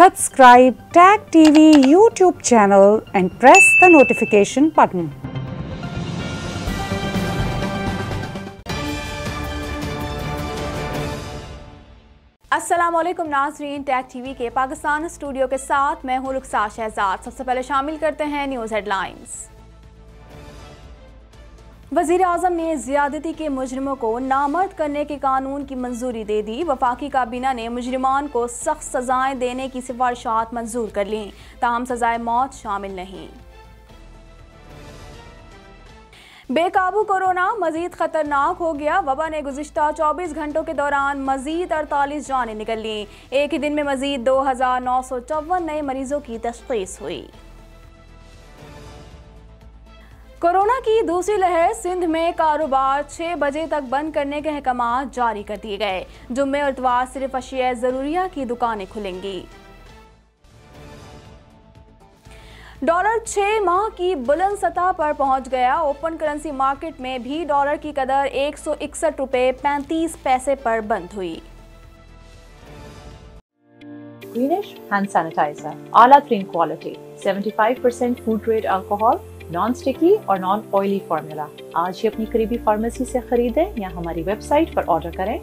Subscribe Tag TV YouTube channel and press the notification button. वालेकुम नाजरीन tag TV के Pakistan studio के साथ मैं हूँ रुखसा शहजाद सबसे पहले शामिल करते हैं न्यूज़ हेडलाइंस वज़ीर अजम ने ज्यादती के मुजरमों को नामर्द करने के कानून की मंजूरी दे दी। वफाकी काबीना ने मुजरमान को सख्त सजाएँ देने की सिफारिशात मंजूर कर लीं। ताहम सजाए मौत शामिल नहीं। बेकाबू कोरोना मजीद खतरनाक हो गया। वबा ने गुजशत 24 घंटों के दौरान मजीद 48 जानें निकल ली। एक ही दिन में मजीद दो हज़ार नौ सौ चौवन नए मरीजों की तशखीस हुई। कोरोना की दूसरी लहर सिंध में कारोबार 6 बजे तक बंद करने के अहकाम जारी कर दिए गए। जुम्मे और इतवार सिर्फ़ अशिया ज़रूरिया की दुकानें खुलेंगी। डॉलर छह माह की बुलंद सतह पर पहुँच गया। ओपन करेंसी मार्केट में भी डॉलर की कदर एक सौ इकसठ रुपये पैंतीस पैसे पर बंद हुई। Greenish hand sanitizer, ala clean quality, 75% food grade alcohol, non sticky और नॉन ऑयली फार्मूला आज ही अपनी करीबी फार्मेसी से खरीदें या हमारी वेबसाइट पर ऑर्डर करें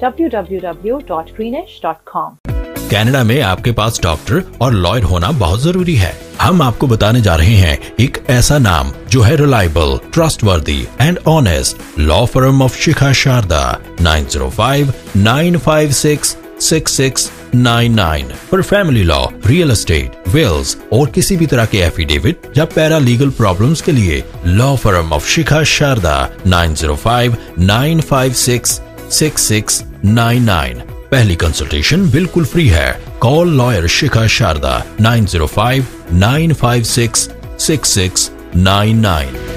www.greenish.com कनाडा में आपके पास डॉक्टर और लॉयर होना बहुत ज़रूरी है। हम आपको बताने जा रहे हैं एक ऐसा नाम जो है reliable trustworthy and honest law firm of Shikha Sharda 905 956 6699 पर family law, real estate, wills और किसी भी तरह के एफिडेविट या पैरा लीगल प्रॉब्लम के लिए law firm of Shikha Sharda 905 956 6699 पहली कंसल्टेशन बिल्कुल फ्री है। कॉल लॉयर शिखा शारदा 905 956 6699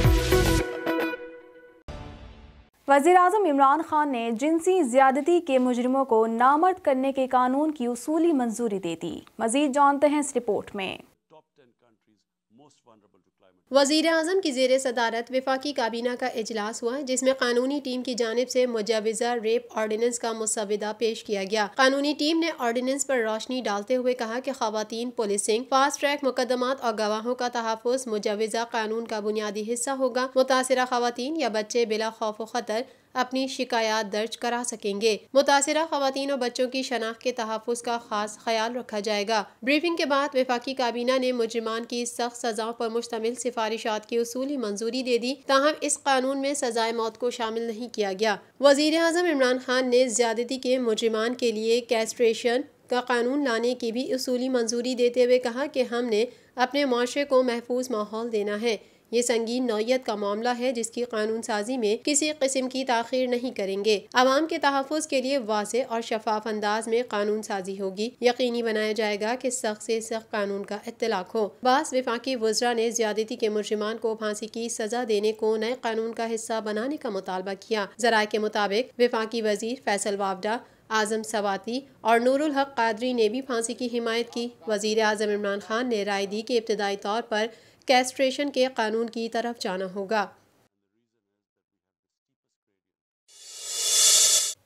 वज़ीर अजम इमरान खान ने जिनसी ज्यादती के मुजरमों को नामर्द करने के कानून की उसूली मंजूरी दे दी। मजीद जानते हैं इस रिपोर्ट में। वज़ीर अजम की जेर सदारत वफाकी काबीना का अजलास हुआ, जिसमें कानूनी टीम की जानब से मुजवजा, रेप, ऑर्डीनेंस का मुसविदा पेश किया गया। कानूनी टीम ने ऑर्डीनेंस पर रोशनी डालते हुए कहा कि खातन पुलिसिंग, फास्ट ट्रैक मुकदमा और गवाहों का तहफ़ मुजवजा कानून का बुनियादी हिस्सा होगा। मुतासर खातन या बच्चे बिला खौफ खतर अपनी शिकायत दर्ज करा सकेंगे। मुतासर खातन और बच्चों की शनाख्त के तहफ़ का खास ख्याल रखा जाएगा। ब्रीफिंग के बाद विफाकी काबीना ने मुजरमान की सख्त सजाओं पर मुश्तमिल सिफारिशात की उसूली मंजूरी दे दी, ताहम इस कानून में सजाए मौत को शामिल नहीं किया गया। वज़ीर अजम इमरान खान ने ज्यादती के मुजरमान के लिए कैस्ट्रेशन का कानून लाने की भी उसूली मंजूरी देते हुए कहा कि हमने अपने माशरे को महफूज माहौल देना है। ये संगीन नौीयत का मामला है जिसकी कानून साजी में किसी किस्म की तखिर नहीं करेंगे। आवाम के तहफ़ के लिए वाज और शफाफ अंदाज में कानून साजी होगी। यकीनी बनाया जाएगा की सख्त से सख्त कानून का इतलाक हो। बास विफाकी वज्रा ने ज्यादती के मुजरमान को फांसी की सजा देने को नए कानून का हिस्सा बनाने का मुतालबा किया। जराये के मुताबिक विफाकी वज़ीर फैसल वावडा, आज़म सवाती और नूरुल हक कादरी ने भी फांसी की हिमायत की। वज़ीर आज़म इमरान खान ने राय दी कि इब्तदाई तौर पर कैस्ट्रेशन के कानून की तरफ़ जाना होगा।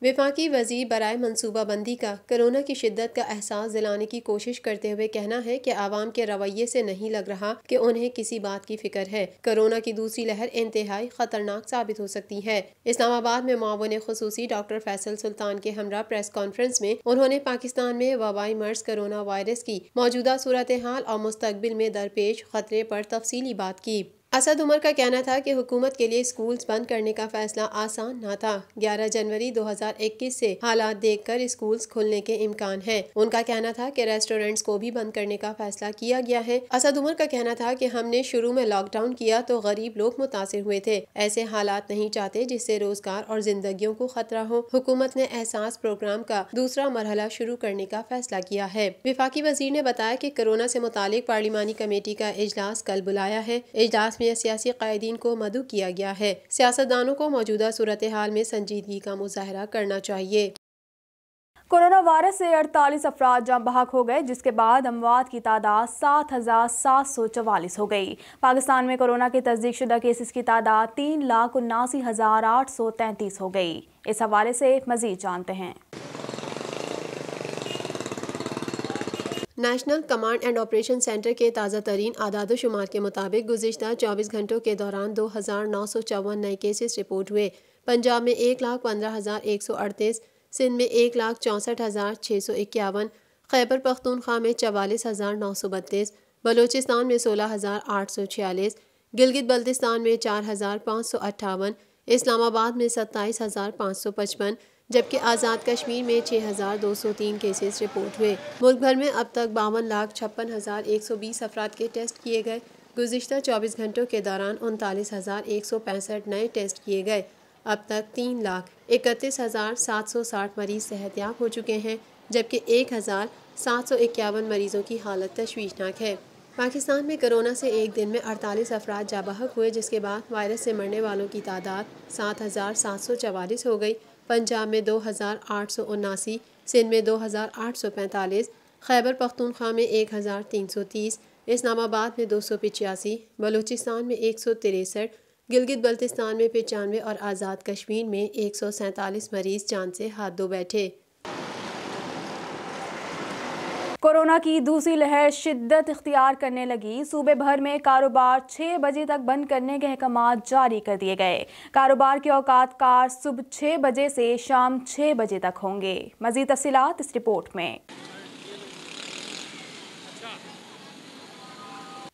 विफाकी वज़ीर बरए मनसूबाबंदी का कोरोना की शिद्दत का एहसास दिलाने की कोशिश करते हुए कहना है कि आवाम के रवैये से नहीं लग रहा कि उन्हें किसी बात की फ़िक्र है। कोरोना की दूसरी लहर इंतहाई खतरनाक साबित हो सकती है। इस्लामाबाद में मावन खसूसी डॉक्टर फैसल सुल्तान के हमरा प्रेस कॉन्फ्रेंस में उन्होंने पाकिस्तान में वबाई मर्ज कोरोना वायरस की मौजूदा सूरत हाल और मुस्तबिल में दरपेश खतरे पर तफसीली बात की। असद उमर का कहना था कि हुकूमत के लिए स्कूल्स बंद करने का फैसला आसान न था। 11 जनवरी 2021 से हालात देखकर स्कूल्स खुलने के इम्कान हैं। उनका कहना था कि रेस्टोरेंट्स को भी बंद करने का फैसला किया गया है। असद उमर का कहना था कि हमने शुरू में लॉकडाउन किया तो गरीब लोग मुतासर हुए थे। ऐसे हालात नहीं चाहते जिससे रोज़गार और जिंदगियों को खतरा हो। हुकूमत ने एहसास प्रोग्राम का दूसरा मरहला शुरू करने का फैसला किया है। विफाकी वज़ीर ने बताया की कोरोना ऐसी मुतालिक पार्लिमानी कमेटी का इजलास कल बुलाया है। इजलास में सियासी कायदीन को मदु किया गया है। सियासतदानों को मौजूदा सूरत हाल में संजीदगी का मुजाहरा करना चाहिए। कोरोना वायरस से अड़तालीस अफराद जम बहक हो गए, जिसके बाद अमवात की तादाद सात हज़ार सात सौ चवालीस हो गई। पाकिस्तान में कोरोना के तस्दीक शुदा केसेस की तादाद तीन लाख उन्नासी हज़ार आठ सौ तैंतीस हो गई। इस हवाले से मजीद जानते हैं। National command and operation centre के ताज़ा तरीन आदाद शुमार के मुताबिक गुजशत चौबीस घंटों के दौरान दो हज़ार नौ सौ चौवन नए केसेस रिपोर्ट हुए। पंजाब में एक लाख पंद्रह हज़ार एक सौ अड़तीस, सिंध में एक लाख चौंसठ हज़ार छः सौ इक्यावन, खैबर पख्तूनख्वा में चवालीस हज़ार नौ सौ बत्तीस, बलोचिस्तान में सोलह हज़ार आठ सौ छियालीस, गिलगित बल्तिस्तान में चार हज़ार पाँच सौ अट्ठावन, इस्लामाबाद में सत्ताईस हज़ार पाँच सौ पचपन जबकि आज़ाद कश्मीर में छः हज़ार दो सौ तीन केसेस रिपोर्ट हुए। मुल्क भर में अब तक बावन लाख छप्पन हज़ार एक सौ बीस अफराद के टेस्ट किए गए। गुजशत चौबीस घंटों के दौरान उनतालीस हज़ार एक सौ पैंसठ नए टेस्ट किए गए। अब तक तीन लाख इकतीस हज़ार सात सौ साठ मरीज़ सेहतियाब हो चुके हैं, जबकि एक हज़ार सात सौ इक्यावन मरीज़ों की हालत तशवीशनाक है। पाकिस्तान में कोरोना से एक दिन में 48 अफराद जाबहक हुए, जिसके बाद वायरस से मरने वालों की तादाद सात हज़ार सात सौ चवालीस हो गई। पंजाब में दो हज़ार आठ सौ उन्नासी सिंध में दो हज़ार आठ सौ पैंतालीस, खैबर पख्तूनख्वा में एक हज़ार तीन सौ तीस, इस्लामाबाद में दो सौ पिचासी, बलूचिस्तान में एक सौ तिरसठ, गिलगित बल्तिस्तान में पचानवे और आज़ाद कश्मीर में एक सौ सैंतालीस मरीज़ जान से हाथ धो बैठे। कोरोना की दूसरी लहर शिद्दत इख्तियार करने लगी। सूबे भर में कारोबार छः बजे तक बंद करने के अहकाम जारी कर दिए गए। कारोबार के औकात कार सुबह छः बजे से शाम छः बजे तक होंगे। मजीद तफसीत इस रिपोर्ट में।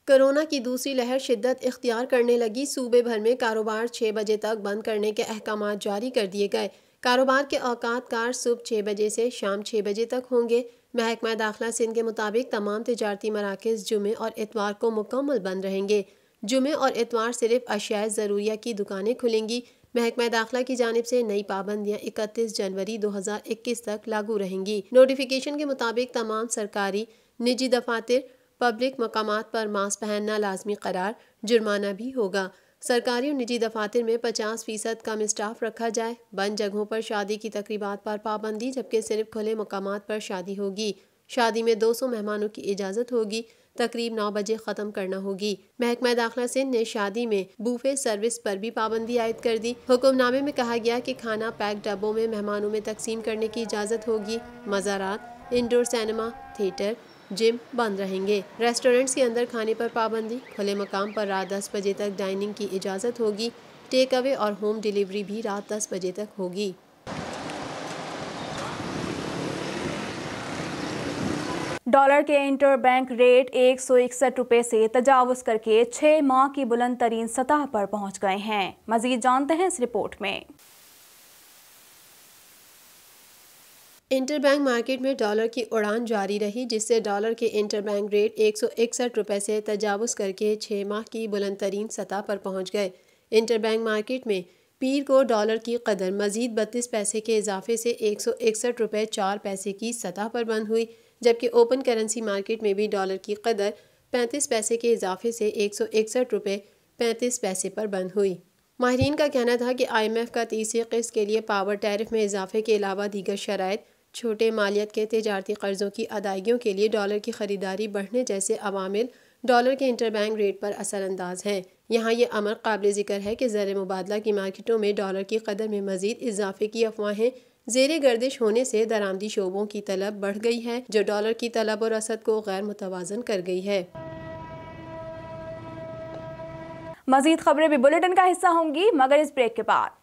कोरोना की दूसरी लहर शिद्दत इख्तियार करने लगी। सूबे भर में कारोबार छः बजे तक बंद करने के अहकाम जारी कर दिए गए। कारोबार के औकात कार सुबह छः बजे से शाम छः बजे तक होंगे। महकमा दाखिला सिंध के मुताबिक तमाम तजारती मराकज़ जुमे और इतवार को मुकम्मल बंद रहेंगे। जुमे और इतवार सिर्फ़ अशिया ज़रूरिया की दुकानें खुलेंगी। महकमा दाखिला की जानब से नई पाबंदियाँ इकतीस जनवरी 2021 तक लागू रहेंगी। नोटिफिकेशन के मुताबिक तमाम सरकारी, निजी दफातर, पब्लिक मकाम पर मास्क पहनना लाजमी करार जुर्माना भी होगा। सरकारी और निजी दफातर में पचास फ़ीसद कम स्टाफ रखा जाए। बंद जगहों पर शादी की तकरीबा पर पाबंदी, जबकि सिर्फ़ खुले मकाम पर शादी होगी। शादी में 200 मेहमानों की इजाज़त होगी। तकरीब नौ बजे ख़त्म करना होगी। महकमा दाखिला सिंध ने शादी में बूफे सर्विस पर भी पाबंदी आयद कर दी। हुक्मनामे में कहा गया कि खाना पैक डब्बों में मेहमानों में तकसीम करने की इजाज़त होगी। मज़ारात, इंडोर सिनेमा, थिएटर जिम बंद रहेंगे। रेस्टोरेंट्स के अंदर खाने पर पाबंदी, खुले मकाम पर रात दस बजे तक डाइनिंग की इजाज़त होगी। टेक अवे और होम डिलीवरी भी रात दस बजे तक होगी। डॉलर के इंटर बैंक रेट एक सौ इकसठ रुपये से तजावज करके छः माह की बुलंद तरीन सतह पर पहुँच गए हैं। मजीद जानते हैं इस रिपोर्ट में। इंटरबैंक मार्केट में डॉलर की उड़ान जारी रही, जिससे डॉलर के इंटरबैंक रेट एक सौ इकसठ रुपये से तजावज़ करके छः माह की बुलंद तरीन सतह पर पहुँच गए। इंटरबैंक मार्केट में पीर को डॉलर की कदर मज़ीद बत्तीस पैसे के इजाफे से एक सौ इकसठ रुपये चार पैसे की सतह पर बंद हुई, जबकि ओपन करेंसी मार्केट में भी डॉलर की कदर पैंतीस पैसे के इजाफे से एक सौ इकसठ रुपये पैंतीस पैसे पर बंद हुई। माहरीन का कहना था कि आई एम एफ़ का तीसरी किस्त के लिए पावर टैरिफ में इजाफे के अलावा दीगर शराइ छोटे मालियत के तजारती कर्ज़ों की अदायगियों के लिए डॉलर की ख़रीदारी बढ़ने जैसे अवामिल डॉलर के इंटरबैंक रेट पर असरअंदाज हैं। यहाँ ये अमर काबिल ज़िक्र है कि ज़र मुबादला की मार्केटों में डॉलर की कदर में मजीद इजाफे की अफवाहें जेर गर्दिश होने से दरामदी शोबों की तलब बढ़ गई है, जो डॉलर की तलब और असद को गैर मुतवाजन कर गई है। मजीद खबरें भी बुलेटिन का हिस्सा होंगी, मगर इस ब्रेक के बाद।